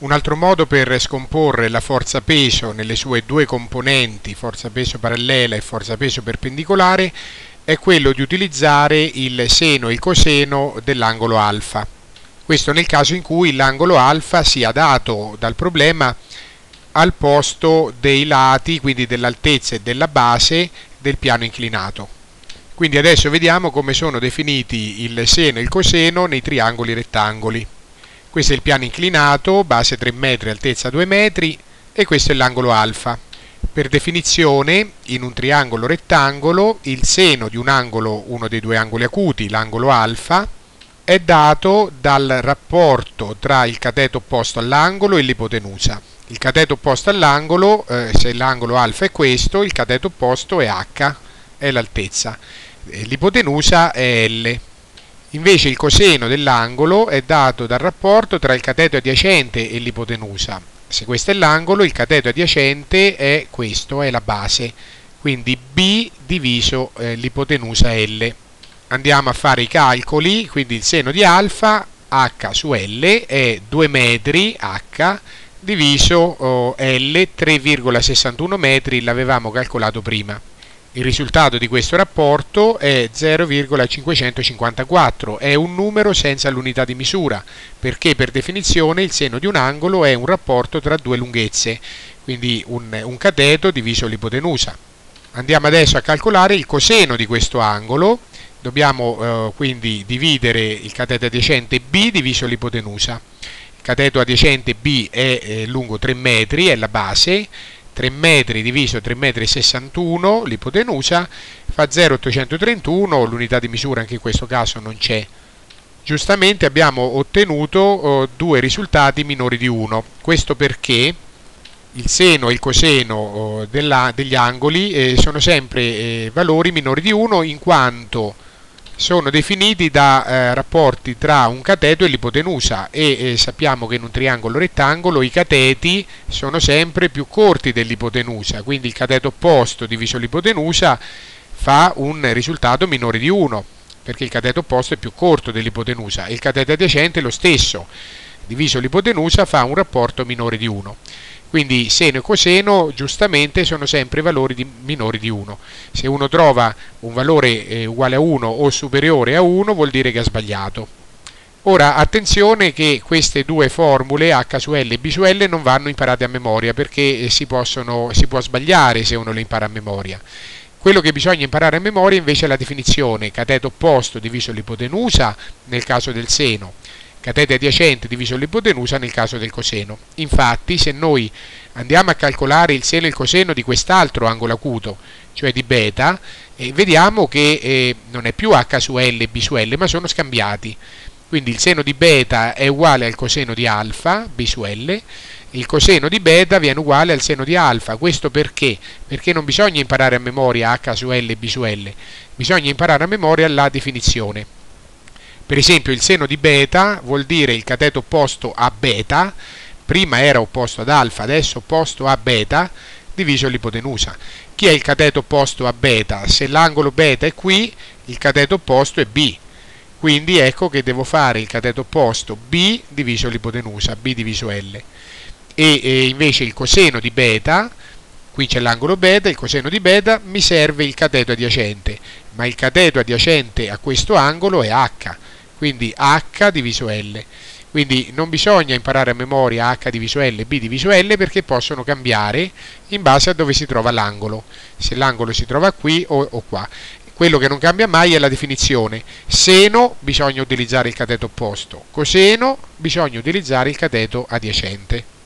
Un altro modo per scomporre la forza peso nelle sue due componenti, forza peso parallela e forza peso perpendicolare, è quello di utilizzare il seno e il coseno dell'angolo alfa. Questo nel caso in cui l'angolo alfa sia dato dal problema al posto dei lati, quindi dell'altezza e della base del piano inclinato. Quindi adesso vediamo come sono definiti il seno e il coseno nei triangoli rettangoli. Questo è il piano inclinato, base 3 metri, altezza 2 metri e questo è l'angolo alfa. Per definizione, in un triangolo rettangolo, il seno di un angolo, uno dei due angoli acuti, l'angolo alfa, è dato dal rapporto tra il cateto opposto all'angolo e l'ipotenusa. Il cateto opposto all'angolo, eh, se l'angolo alfa è questo, il cateto opposto è h, è l'altezza. L'ipotenusa è L. Invece il coseno dell'angolo è dato dal rapporto tra il cateto adiacente e l'ipotenusa. Se questo è l'angolo, il cateto adiacente è questo, è la base, quindi B diviso eh, l'ipotenusa L. Andiamo a fare i calcoli, quindi il seno di alfa h su L è 2 metri h diviso oh, L 3,61 metri, l'avevamo calcolato prima. Il risultato di questo rapporto è 0,554, è un numero senza l'unità di misura, perché per definizione il seno di un angolo è un rapporto tra due lunghezze, quindi un, un cateto diviso l'ipotenusa. Andiamo adesso a calcolare il coseno di questo angolo, dobbiamo eh, quindi dividere il cateto adiacente B diviso l'ipotenusa. Il cateto adiacente B è eh, lungo 3 metri, è la base, 3 metri diviso 3 metri e 61 l'ipotenusa fa 0,831 l'unità di misura anche in questo caso non c'è. Giustamente abbiamo ottenuto oh, due risultati minori di 1 questo perché il seno e il coseno oh, degli angoli eh, sono sempre eh, valori minori di 1 in quanto sono definiti da eh, rapporti tra un cateto e l'ipotenusa e eh, sappiamo che in un triangolo rettangolo i cateti sono sempre più corti dell'ipotenusa, quindi il cateto opposto diviso l'ipotenusa fa un risultato minore di 1, perché il cateto opposto è più corto dell'ipotenusa e il cateto adiacente è lo stesso, diviso l'ipotenusa fa un rapporto minore di 1. Quindi seno e coseno giustamente sono sempre valori di minori di 1. Se uno trova un valore eh, uguale a 1 o superiore a 1 vuol dire che ha sbagliato. Ora attenzione che queste due formule H su L e B su L non vanno imparate a memoria perché eh, si, possono, si può sbagliare se uno le impara a memoria. Quello che bisogna imparare a memoria invece è la definizione cateto opposto diviso l'ipotenusa nel caso del seno catete adiacente diviso l'ipotenusa nel caso del coseno. Infatti, se noi andiamo a calcolare il seno e il coseno di quest'altro angolo acuto, cioè di beta, eh, vediamo che eh, non è più h su l e b su l, ma sono scambiati. Quindi il seno di beta è uguale al coseno di alfa, b su l, il coseno di beta viene uguale al seno di alfa. Questo perché? Perché non bisogna imparare a memoria h su l e b su l, bisogna imparare a memoria la definizione. Per esempio il seno di beta vuol dire il cateto opposto a beta, prima era opposto ad alfa, adesso opposto a beta, diviso l'ipotenusa. Chi è il cateto opposto a beta? Se l'angolo beta è qui, il cateto opposto è b. Quindi ecco che devo fare il cateto opposto b diviso l'ipotenusa, b diviso l. E, e invece il coseno di beta, qui c'è l'angolo beta, il coseno di beta mi serve il cateto adiacente, ma il cateto adiacente a questo angolo è h quindi h diviso l. Quindi non bisogna imparare a memoria h diviso l e b diviso l perché possono cambiare in base a dove si trova l'angolo, se l'angolo si trova qui o, o qua. Quello che non cambia mai è la definizione. Seno bisogna utilizzare il cateto opposto, coseno bisogna utilizzare il cateto adiacente.